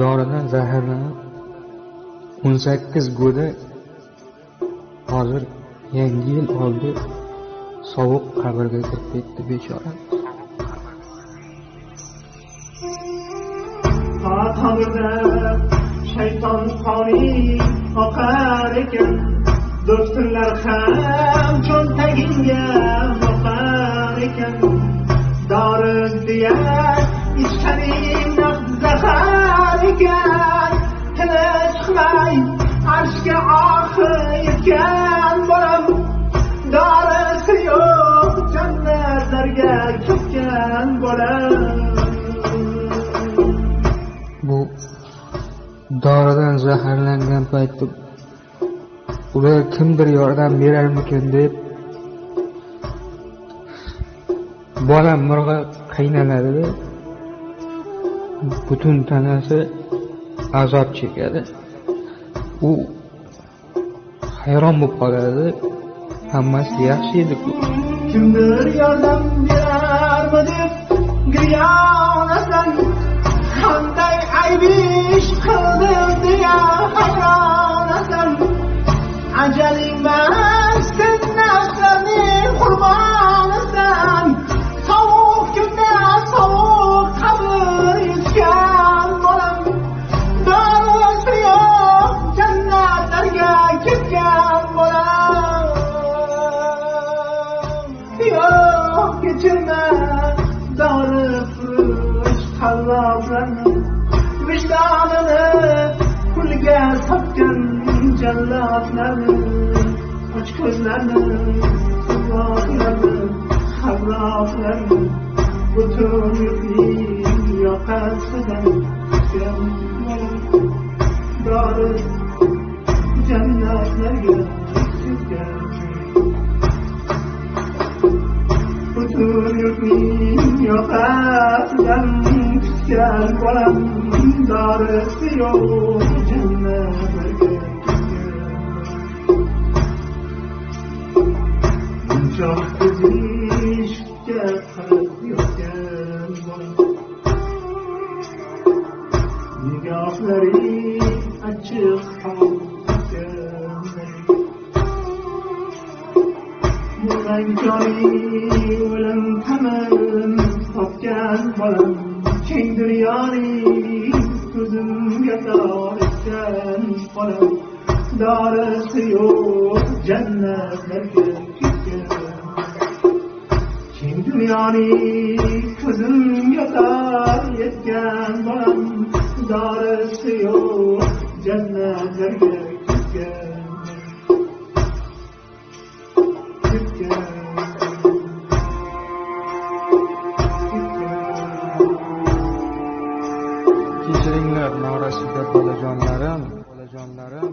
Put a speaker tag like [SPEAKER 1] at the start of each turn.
[SPEAKER 1] doridan zaharlanib o'n sakkiz go'da hozir yangi yil oldi sovuq qabrga kirib ketdi bechora.
[SPEAKER 2] Qabrda shayton qoni oqar ekan do'stinglar ham cho'ntagingga boqar ekan. Dori deya ichganing ketgan bolam
[SPEAKER 1] bu doridan zaharlangan paytda ular kimdir yordam berarmikin deb bolam mirg'ab qiynaladida butun tanasi azob chekadi. U hayron bo'lib qoladi. Hammasi yaxshi ediku
[SPEAKER 2] kimdir yordam berarmi deb giryonasan qanday ayb ish qildim deya hayronasan ajaling emas sen nafslarning qurbonisan sovuq kunda sovuq qabr yutgan bolam dorisi yo'q jannatlarga ketgan bolam dori furush qalloblarni vijdonini kulga sotgan jallodlarni och ko'zlarni quvvoqlarni xabroqlarni butun yurtning yoqasidan dori فضلم گل گلم داره سیو جاه دیش که خلقیاتم نگاهلری acı Buradan cari ölüm temel Muranjoni o'lim ta'min topgan bolam keng dunyoning ko'zimga tor etgan bolam dorisi yo'q jannatlarga ketgan keng dunyoning ko'zimga tor etgan bolam dorisi
[SPEAKER 1] kechiringlar norasida bolajonlarim bolajonlarim.